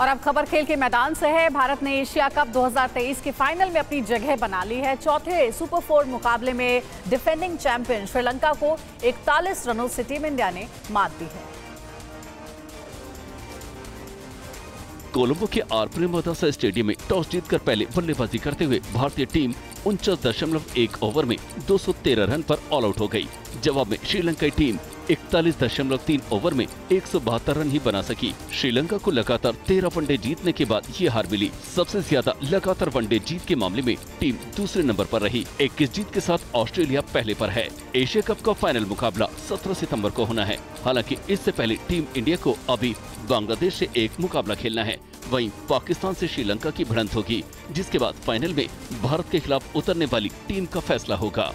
और अब खबर खेल के मैदान से है। भारत ने एशिया कप 2023 के फाइनल में अपनी जगह बना ली है। चौथे सुपर फोर मुकाबले में डिफेंडिंग चैंपियन श्रीलंका को 41 रनों से टीम इंडिया ने मात दी है। कोलंबो के आर प्रेमदासा स्टेडियम में टॉस जीतकर पहले बल्लेबाजी करते हुए भारतीय टीम उनचास दशमलव एक ओवर में 213 रन पर ऑल आउट हो गई। जवाब में श्रीलंकाई टीम इकतालीस दशमलव तीन ओवर में एक सौ बहत्तर रन ही बना सकी। श्रीलंका को लगातार तेरह वनडे जीतने के बाद ये हार मिली। सबसे ज़्यादा लगातार वनडे जीत के मामले में टीम दूसरे नंबर पर रही। 21 जीत के साथ ऑस्ट्रेलिया पहले पर है। एशिया कप का फाइनल मुकाबला 17 सितंबर को होना है। हालाँकि इससे पहले टीम इंडिया को अभी बांग्लादेश से एक मुकाबला खेलना है। वहीं पाकिस्तान से श्रीलंका की भिड़ंत होगी, जिसके बाद फाइनल में भारत के खिलाफ उतरने वाली टीम का फैसला होगा।